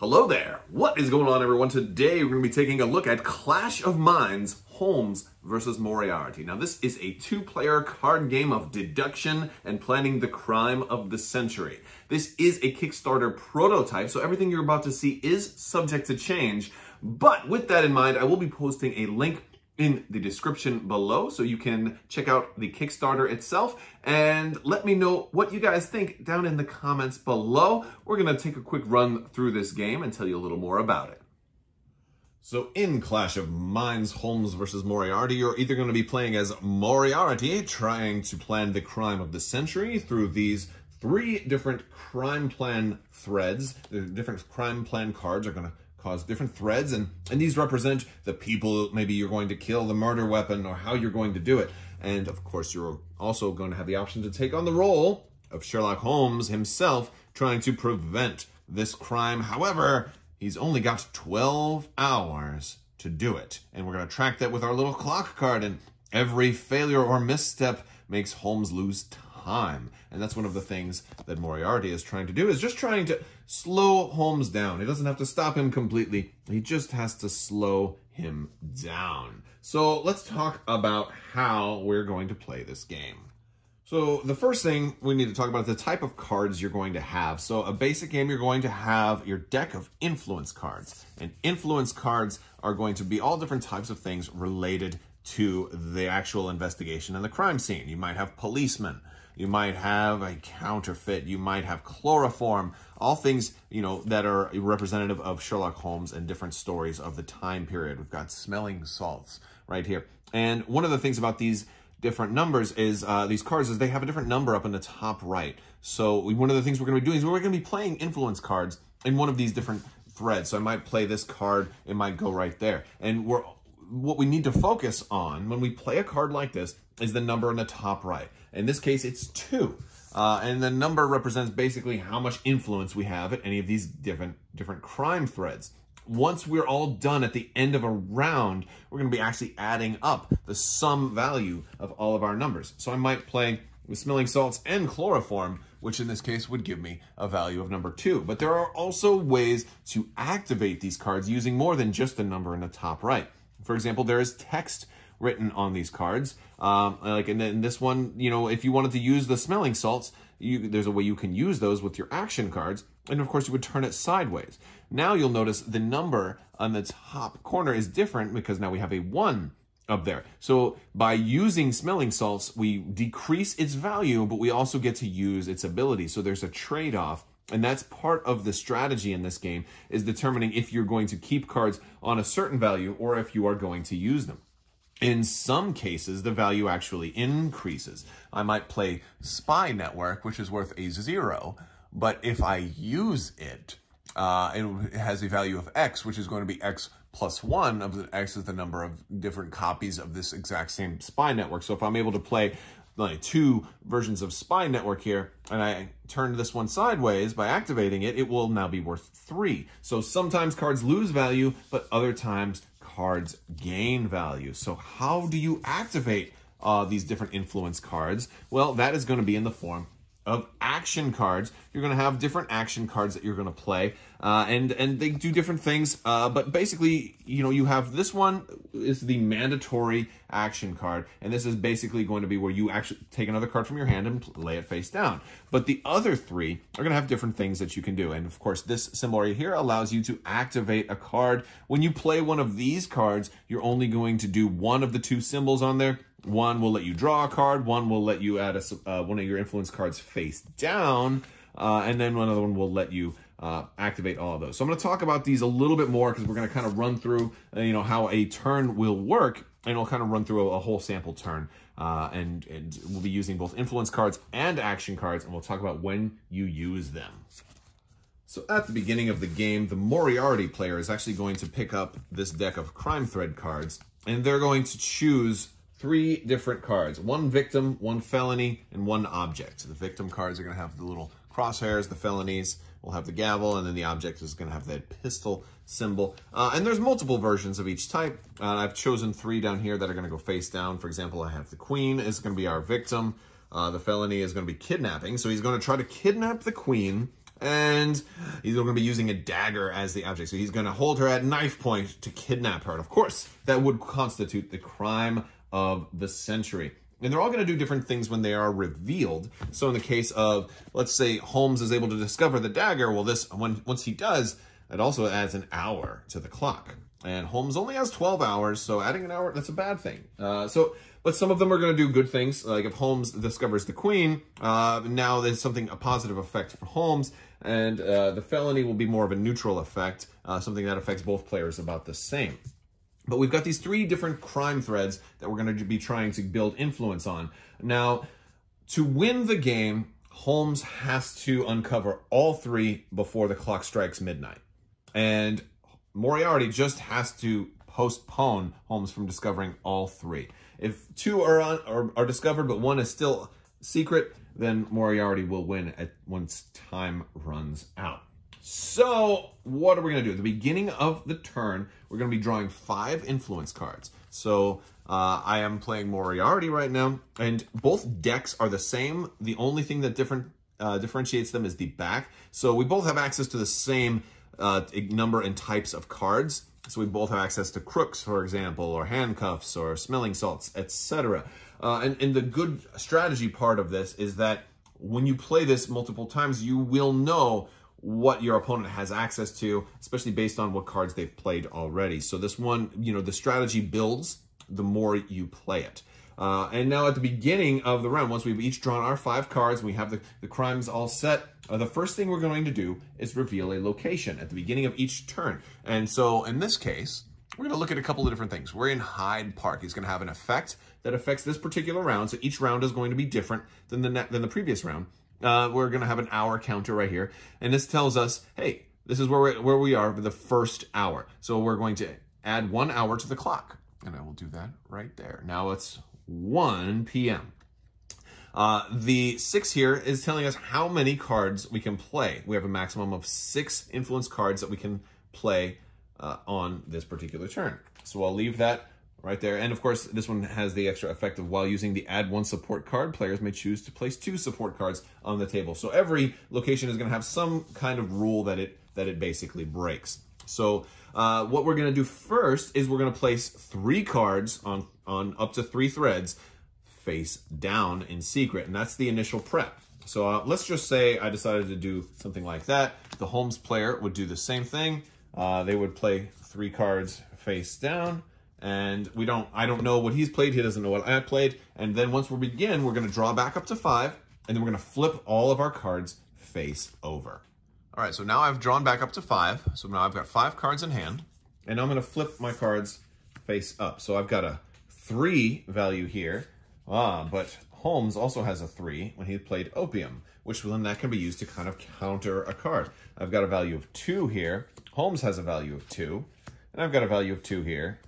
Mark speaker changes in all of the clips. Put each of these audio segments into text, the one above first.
Speaker 1: Hello there. What is going on, everyone? Today we're going to be taking a look at Clash of Minds Holmes versus Moriarty. Now, this is a two-player card game of deduction and planning the crime of the century. This is a Kickstarter prototype, so everything you're about to see is subject to change. But with that in mind, I will be posting a link in the description below so you can check out the Kickstarter itself and let me know what you guys think down in the comments below. We're going to take a quick run through this game and tell you a little more about it. So in Clash of Minds, Holmes versus Moriarty, you're either going to be playing as Moriarty, trying to plan the crime of the century through these three different crime plan threads. The different crime plan cards are going to cause different threads, and, and these represent the people maybe you're going to kill, the murder weapon, or how you're going to do it. And of course, you're also going to have the option to take on the role of Sherlock Holmes himself, trying to prevent this crime. However, he's only got 12 hours to do it. And we're going to track that with our little clock card, and every failure or misstep makes Holmes lose time. And that's one of the things that Moriarty is trying to do, is just trying to slow Holmes down. He doesn't have to stop him completely. He just has to slow him down. So let's talk about how we're going to play this game. So the first thing we need to talk about is the type of cards you're going to have. So a basic game, you're going to have your deck of influence cards. And influence cards are going to be all different types of things related to the actual investigation and the crime scene. You might have policemen. You might have a counterfeit. You might have chloroform. All things, you know, that are representative of Sherlock Holmes and different stories of the time period. We've got smelling salts right here. And one of the things about these different numbers is uh, these cards is they have a different number up in the top right. So one of the things we're going to be doing is we're going to be playing influence cards in one of these different threads. So I might play this card, it might go right there. And we're what we need to focus on when we play a card like this is the number in the top right. In this case, it's two. Uh, and the number represents basically how much influence we have at any of these different, different crime threads. Once we're all done at the end of a round, we're going to be actually adding up the sum value of all of our numbers. So I might play with smelling salts and chloroform, which in this case would give me a value of number two. But there are also ways to activate these cards using more than just the number in the top right. For example, there is text written on these cards. Um, like in, in, this one, you know, if you wanted to use the smelling salts, you, there's a way you can use those with your action cards. And of course, you would turn it sideways. Now you'll notice the number on the top corner is different because now we have a one up there. So by using smelling salts, we decrease its value, but we also get to use its ability. So there's a trade-off and that's part of the strategy in this game is determining if you're going to keep cards on a certain value or if you are going to use them. In some cases, the value actually increases. I might play Spy Network, which is worth a zero, but if I use it, uh, it has a value of X, which is going to be X plus one of the X is the number of different copies of this exact same spy network. So if I'm able to play like two versions of spy network here and I turn this one sideways by activating it, it will now be worth three. So sometimes cards lose value, but other times cards gain value. So how do you activate uh, these different influence cards? Well, that is going to be in the form of action cards. You're going to have different action cards that you're going to play, uh, and and they do different things. Uh, but basically, you know, you have this one is the mandatory action card, and this is basically going to be where you actually take another card from your hand and lay it face down. But the other three are going to have different things that you can do, and of course, this symbol right here allows you to activate a card. When you play one of these cards, you're only going to do one of the two symbols on there one will let you draw a card, one will let you add a, uh, one of your influence cards face down, uh, and then another one will let you uh, activate all of those. So I'm going to talk about these a little bit more because we're going to kind of run through, uh, you know, how a turn will work, and I'll kind of run through a, a whole sample turn. Uh, and, and we'll be using both influence cards and action cards, and we'll talk about when you use them. So at the beginning of the game, the Moriarty player is actually going to pick up this deck of crime thread cards, and they're going to choose three different cards. One victim, one felony, and one object. The victim cards are going to have the little crosshairs. The felonies will have the gavel, and then the object is going to have that pistol symbol. Uh, and there's multiple versions of each type. Uh, I've chosen three down here that are going to go face down. For example, I have the queen is going to be our victim. Uh, the felony is going to be kidnapping. So he's going to try to kidnap the queen and he's going to be using a dagger as the object. So he's going to hold her at knife point to kidnap her. And of course, that would constitute the crime of the century. And they're all going to do different things when they are revealed. So in the case of, let's say Holmes is able to discover the dagger, well, this when once he does, it also adds an hour to the clock. And Holmes only has 12 hours, so adding an hour, that's a bad thing. Uh, so, but some of them are going to do good things. Like if Holmes discovers the queen, uh, now there's something, a positive effect for Holmes, and uh, the felony will be more of a neutral effect, uh, something that affects both players about the same. But we've got these three different crime threads that we're going to be trying to build influence on. Now, to win the game, Holmes has to uncover all three before the clock strikes midnight. And Moriarty just has to postpone Holmes from discovering all three. If two are, on, are, are discovered, but one is still secret, then Moriarty will win at once time runs out. So what are we going to do? At the beginning of the turn, we're going to be drawing five influence cards. So uh, I am playing Moriarty right now, and both decks are the same. The only thing that different uh, differentiates them is the back. So we both have access to the same uh, number and types of cards. So we both have access to crooks, for example, or handcuffs, or smelling salts, etc. Uh, and, and the good strategy part of this is that when you play this multiple times, you will know what your opponent has access to, especially based on what cards they've played already. So this one, you know, the strategy builds the more you play it. Uh, and now at the beginning of the round, once we've each drawn our five cards, we have the, the crimes all set, uh, the first thing we're going to do is reveal a location at the beginning of each turn. And so in this case, we're going to look at a couple of different things. We're in Hyde Park. He's going to have an effect that affects this particular round. So each round is going to be different than the, than the previous round. Uh, we're going to have an hour counter right here. And this tells us, hey, this is where, we where we are for the first hour. So we're going to add one hour to the clock. And I will do that right there. Now it's 1 p.m. Uh, the six here is telling us how many cards we can play. We have a maximum of six influence cards that we can play uh, on this particular turn. So I'll leave that right there. And of course, this one has the extra effect of while using the add one support card, players may choose to place two support cards on the table. So every location is going to have some kind of rule that it that it basically breaks. So uh, what we're going to do first is we're going to place three cards on, on up to three threads face down in secret, and that's the initial prep. So uh, let's just say I decided to do something like that. The Holmes player would do the same thing. Uh, they would play three cards face down, and we don't. I don't know what he's played. He doesn't know what I played. And then once we begin, we're to draw back up to five, and then we're to flip all of our cards face over. All right, so now I've drawn back up to five. So now I've got five cards in hand, and I'm to flip my cards face up. So I've got a three value here, Ah, but Holmes also has a three when he played Opium, which then that can be used to kind of counter a card. I've got a value of two here. Holmes has a value of two. And I've got a value of two here.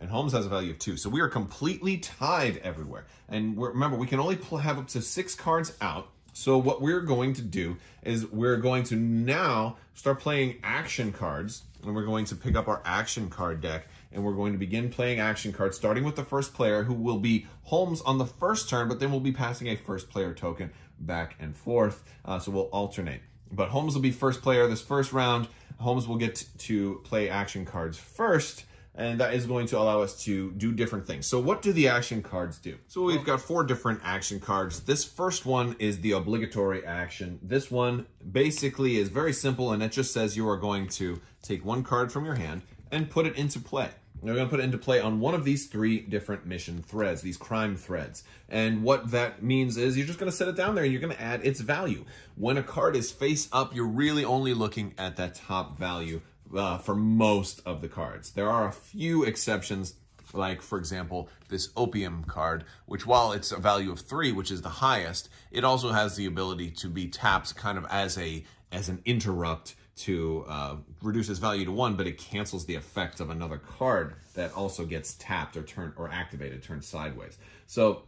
Speaker 1: And Holmes has a value of two. So we are completely tied everywhere. And remember, we can only have up to six cards out. So what we're going to do is we're going to now start playing action cards. And we're going to pick up our action card deck and we're going to begin playing action cards, starting with the first player, who will be Holmes on the first turn, but then we'll be passing a first player token back and forth, uh, so we'll alternate. But Holmes will be first player this first round. Holmes will get to play action cards first, and that is going to allow us to do different things. So what do the action cards do? So we've got four different action cards. This first one is the obligatory action. This one basically is very simple, and it just says you are going to take one card from your hand and put it into play. We're going to put it into play on one of these three different mission threads, these crime threads. And what that means is you're just going to set it down there and you're going to add its value. When a card is face up, you're really only looking at that top value uh, for most of the cards. There are a few exceptions, like, for example, this Opium card, which while it's a value of three, which is the highest, it also has the ability to be tapped kind of as a as an interrupt to uh, reduce its value to one, but it cancels the effect of another card that also gets tapped or turned or activated, turned sideways. So,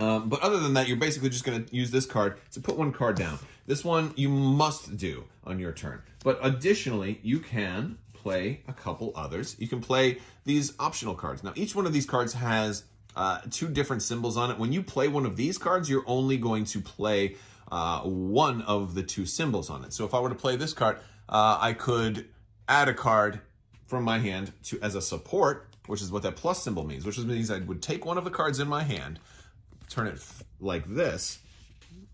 Speaker 1: um, but other than that, you're basically just going to use this card to put one card down. This one you must do on your turn. But additionally, you can play a couple others. You can play these optional cards. Now, each one of these cards has uh, two different symbols on it. When you play one of these cards, you're only going to play uh, one of the two symbols on it. So if I were to play this card, uh, I could add a card from my hand to as a support, which is what that plus symbol means, which means I would take one of the cards in my hand, turn it like this,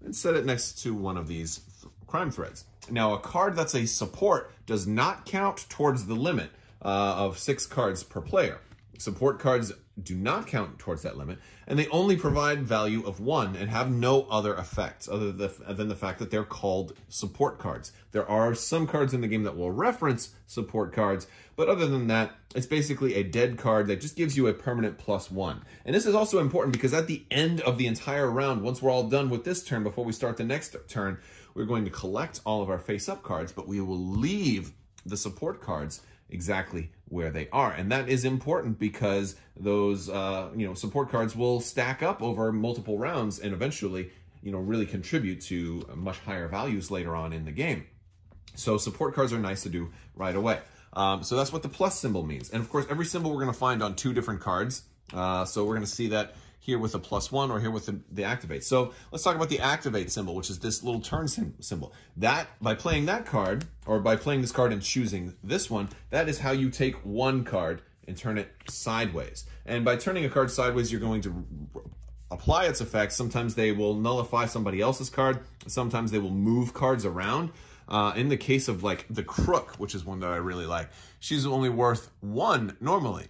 Speaker 1: and set it next to one of these th crime threads. Now, a card that's a support does not count towards the limit uh, of six cards per player. Support cards do not count towards that limit, and they only provide value of one and have no other effects other than the fact that they're called support cards. There are some cards in the game that will reference support cards, but other than that, it's basically a dead card that just gives you a permanent plus one. And this is also important because at the end of the entire round, once we're all done with this turn, before we start the next turn, we're going to collect all of our face-up cards, but we will leave the support cards exactly where they are. And that is important because those, uh, you know, support cards will stack up over multiple rounds and eventually, you know, really contribute to much higher values later on in the game. So support cards are nice to do right away. Um, so that's what the plus symbol means. And of course, every symbol we're going to find on two different cards. Uh, so we're going to see that here with a plus one or here with the, the, activate. So let's talk about the activate symbol, which is this little turn symbol. That, by playing that card, or by playing this card and choosing this one, that is how you take one card and turn it sideways. And by turning a card sideways, you're going to apply its effects. Sometimes they will nullify somebody else's card. Sometimes they will move cards around. Uh, in the case of like the Crook, which is one that I really like, she's only worth one normally.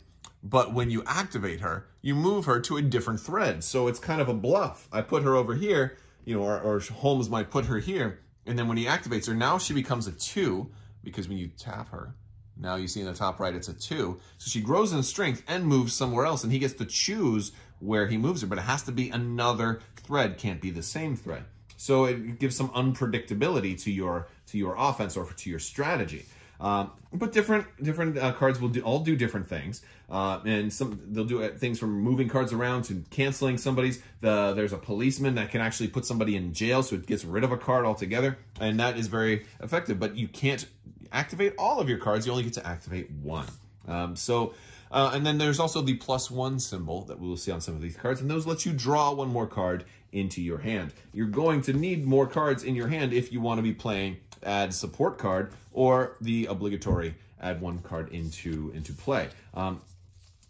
Speaker 1: But when you activate her, you move her to a different thread. So it's kind of a bluff. I put her over here, you know, or, or Holmes might put her here. And then when he activates her, now she becomes a two because when you tap her, now you see in the top right, it's a two. So she grows in strength and moves somewhere else. And he gets to choose where he moves her, but it has to be another thread, can't be the same thread. So it gives some unpredictability to your to your offense or to your strategy. Um, but different different uh, cards will do all do different things, uh, and some they'll do uh, things from moving cards around to canceling somebody's. The there's a policeman that can actually put somebody in jail, so it gets rid of a card altogether, and that is very effective. But you can't activate all of your cards; you only get to activate one. Um, so. Uh, and then there's also the plus one symbol that we will see on some of these cards, and those let you draw one more card into your hand. You're going to need more cards in your hand if you want to be playing add support card or the obligatory add one card into, into play. Um,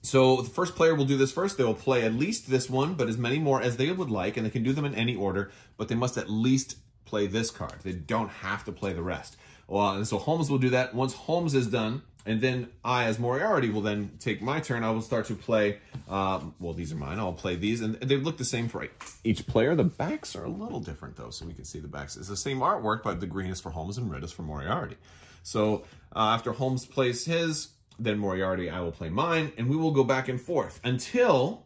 Speaker 1: so the first player will do this first. They will play at least this one, but as many more as they would like, and they can do them in any order, but they must at least play this card. They don't have to play the rest. Well, and so Holmes will do that. Once Holmes is done, and then I, as Moriarty, will then take my turn. I will start to play, um, well, these are mine. I'll play these, and they look the same for each player. The backs are a little different, though, so we can see the backs. It's the same artwork, but the green is for Holmes and red is for Moriarty. So uh, after Holmes plays his, then Moriarty, I will play mine, and we will go back and forth until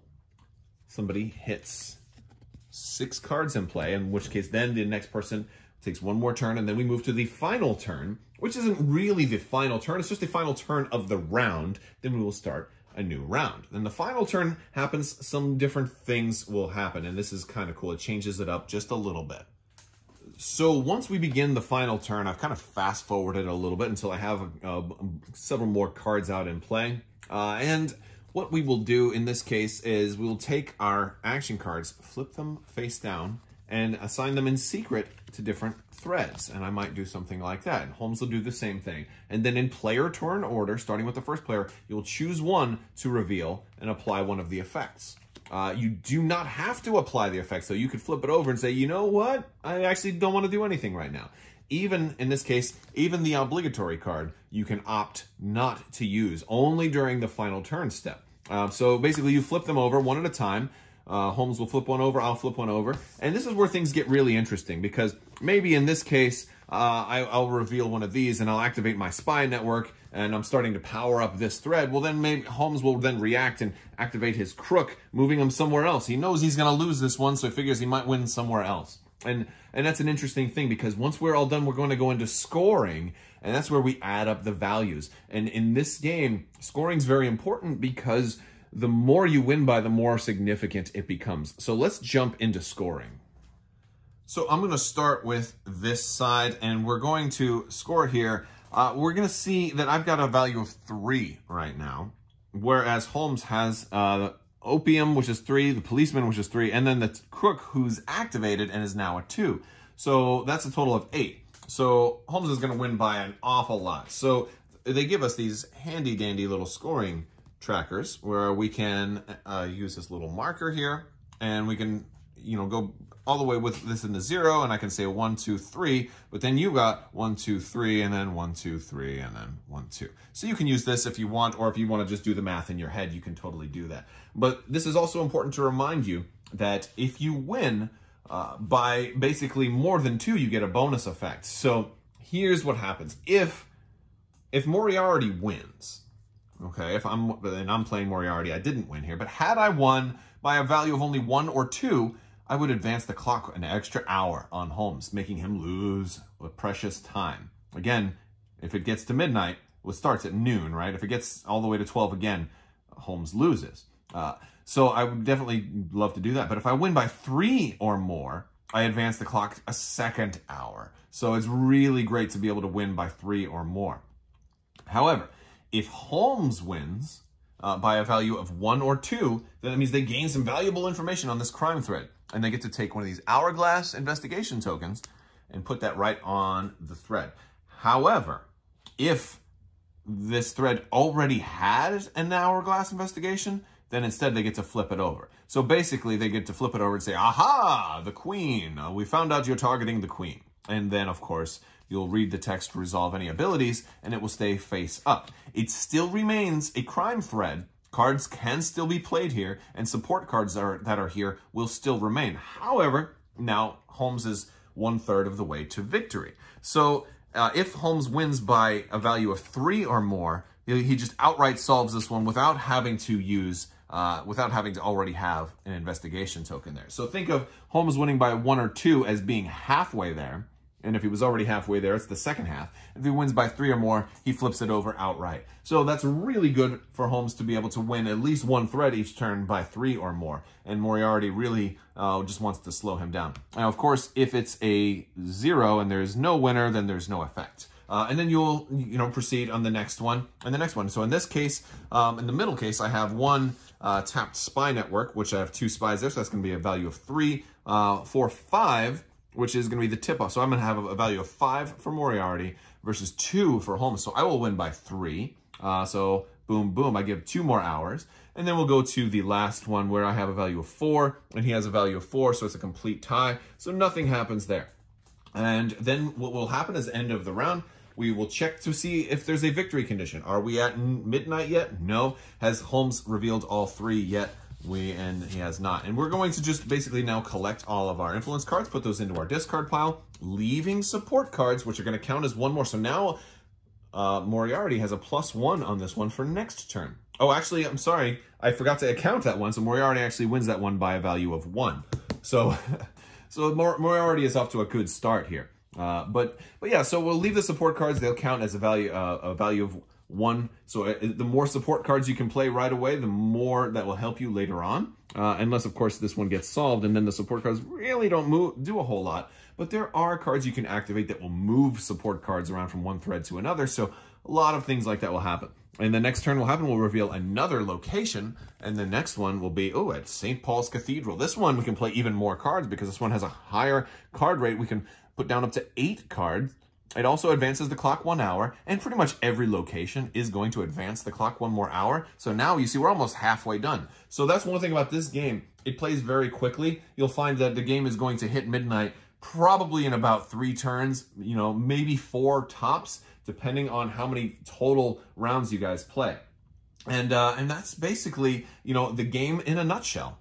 Speaker 1: somebody hits six cards in play, in which case then the next person takes one more turn, and then we move to the final turn, which isn't really the final turn. It's just the final turn of the round. Then we will start a new round. Then the final turn happens, some different things will happen, and this is kind of cool. It changes it up just a little bit. So once we begin the final turn, I've kind of fast forwarded a little bit until I have uh, several more cards out in play. Uh, and what we will do in this case is we'll take our action cards, flip them face down, and assign them in secret to different threads. And I might do something like that. And Holmes will do the same thing. And then in player turn order, starting with the first player, you'll choose one to reveal and apply one of the effects. Uh, you do not have to apply the effects, so you could flip it over and say, you know what? I actually don't want to do anything right now. Even, in this case, even the obligatory card, you can opt not to use, only during the final turn step. Uh, so basically, you flip them over one at a time, uh, Holmes will flip one over, I'll flip one over. And this is where things get really interesting because maybe in this case, uh, I, will reveal one of these and I'll activate my spy network and I'm starting to power up this thread. Well, then maybe Holmes will then react and activate his crook, moving him somewhere else. He knows he's going to lose this one, so he figures he might win somewhere else. And, and that's an interesting thing because once we're all done, we're going to go into scoring and that's where we add up the values. And in this game, scoring is very important because the more you win by, the more significant it becomes. So let's jump into scoring. So I'm going to start with this side, and we're going to score here. Uh, we're going to see that I've got a value of 3 right now, whereas Holmes has uh, Opium, which is 3, the Policeman, which is 3, and then the Crook, who's activated and is now a 2. So that's a total of eight. So Holmes is going to win by an awful lot. So they give us these handy dandy little scoring trackers where we can uh, use this little marker here and we can, you know, go all the way with this in the zero and I can say one, two, three, but then you got one, two, three, and then one, two, three, and then one, two. So you can use this if you want, or if you want to just do the math in your head, you can totally do that. But this is also important to remind you that if you win uh, by basically more than two, you get a bonus effect. So here's what happens. If, if Moriarty wins, okay, if I'm, and I'm playing Moriarty, I didn't win here, but had I won by a value of only one or two, I would advance the clock an extra hour on Holmes, making him lose a precious time. Again, if it gets to midnight, well, it starts at noon, right? If it gets all the way to 12 again, Holmes loses. Uh, so I would definitely love to do that. But if I win by three or more, I advance the clock a second hour. So it's really great to be able to win by three or more. However, if Holmes wins uh, by a value of one or two, then that means they gain some valuable information on this crime thread and they get to take one of these hourglass investigation tokens and put that right on the thread. However, if this thread already has an hourglass investigation, then instead they get to flip it over. So basically they get to flip it over and say, aha, the queen. Uh, we found out you're targeting the queen. And then, of course, you'll read the text resolve any abilities, and it will stay face up. It still remains a crime thread, Cards can still be played here, and support cards that are, that are here will still remain. However, now Holmes is one-third of the way to victory. So uh, if Holmes wins by a value of three or more, he just outright solves this one without having to use, uh, without having to already have an investigation token there. So think of Holmes winning by one or two as being halfway there. And if he was already halfway there, it's the second half. If he wins by three or more, he flips it over outright. So that's really good for Holmes to be able to win at least one thread each turn by three or more. And Moriarty really uh, just wants to slow him down. Now, of course, if it's a zero and there's no winner, then there's no effect. Uh, and then you'll, you know, proceed on the next one and the next one. So in this case, um, in the middle case, I have one uh, tapped spy network, which I have two spies there. So that's going to be a value of three, uh, four, five which is going to be the tip-off. So I'm going to have a, value of 5 for Moriarty versus 2 for Holmes. So I will win by 3. Uh, so boom, boom, I give 2 more hours. And then we'll go to the last one where I have a value of 4, and he has a value of 4, so it's a complete tie. So nothing happens there. And then what will happen is end of the round, we will check to see if there's a victory condition. Are we at midnight yet? No. Has Holmes revealed all three yet? We and he has not. And we're going to just basically now collect all of our influence cards, put those into our discard pile, leaving support cards, which are going to count as one more. So now uh, Moriarty has a plus one on this one for next turn. Oh, actually, I'm sorry. I forgot to account that one. So Moriarty actually wins that one by a value of one. So, so Moriarty is off to a good start here. Uh, but, but yeah, so we'll leave the support cards. They'll count as a value, uh, a value of one. So uh, the more support cards you can play right away, the more that will help you later on. Uh, unless, of course, this one gets solved, and then the support cards really don't move, do a whole lot. But there are cards you can activate that will move support cards around from one thread to another. So a lot of things like that will happen. And the next turn will happen, we'll reveal another location, and the next one will be, oh, at St. Paul's Cathedral. This one we can play even more cards because this one has a higher card rate. We can put down up to eight cards it also advances the clock one hour, and pretty much every location is going to advance the clock one more hour. So now you see we're almost halfway done. So that's one thing about this game. It plays very quickly. You'll find that the game is going to hit midnight probably in about three turns, you know, maybe four tops, depending on how many total rounds you guys play. And, uh, and that's basically, you know, the game in a nutshell.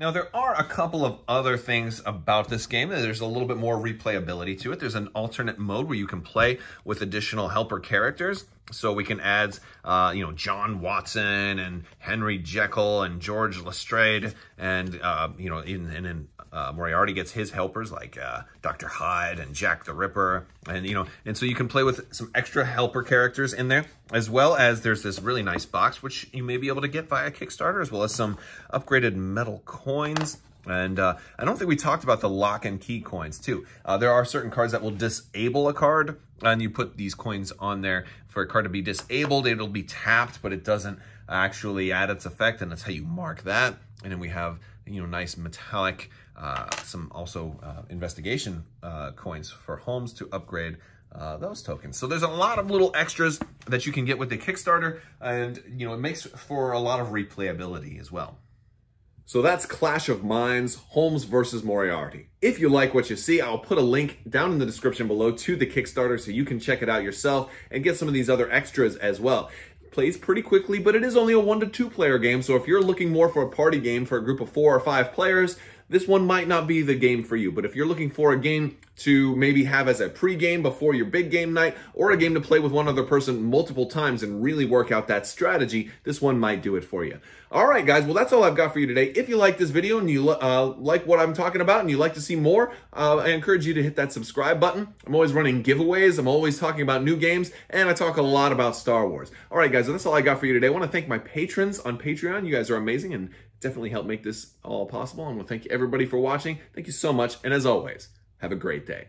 Speaker 1: Now, there are a couple of other things about this game. There's a little bit more replayability to it. There's an alternate mode where you can play with additional helper characters. So we can add, uh, you know, John Watson and Henry Jekyll and George Lestrade and, uh, you know, even, and then uh, Moriarty gets his helpers like uh, Dr. Hyde and Jack the Ripper. And, you know, and so you can play with some extra helper characters in there, as well as there's this really nice box, which you may be able to get via Kickstarter, as well as some upgraded metal coins. And uh, I don't think we talked about the lock and key coins too. Uh, there are certain cards that will disable a card and you put these coins on there for a card to be disabled. It'll be tapped, but it doesn't actually add its effect and that's how you mark that. And then we have, you know, nice metallic uh, some also uh, investigation uh, coins for Holmes to upgrade uh, those tokens. So there's a lot of little extras that you can get with the Kickstarter, and you know it makes for a lot of replayability as well. So that's Clash of Minds, Holmes versus Moriarty. If you like what you see, I'll put a link down in the description below to the Kickstarter so you can check it out yourself and get some of these other extras as well plays pretty quickly, but it is only a one to two player game. So if you're looking more for a party game for a group of four or five players, this one might not be the game for you. But if you're looking for a game to maybe have as a pre-game before your big game night, or a game to play with one other person multiple times and really work out that strategy, this one might do it for you. All right, guys, well, that's all I've got for you today. If you like this video and you uh, like what I'm talking about and you'd like to see more, uh, I encourage you to hit that subscribe button. I'm always running giveaways. I'm always talking about new games, and I talk a lot about Star Wars. All right, guys, that's all I got for you today. I want to thank my patrons on Patreon. You guys are amazing and definitely helped make this all possible. Want to thank everybody for watching. Thank you so much, and as always, have a great day.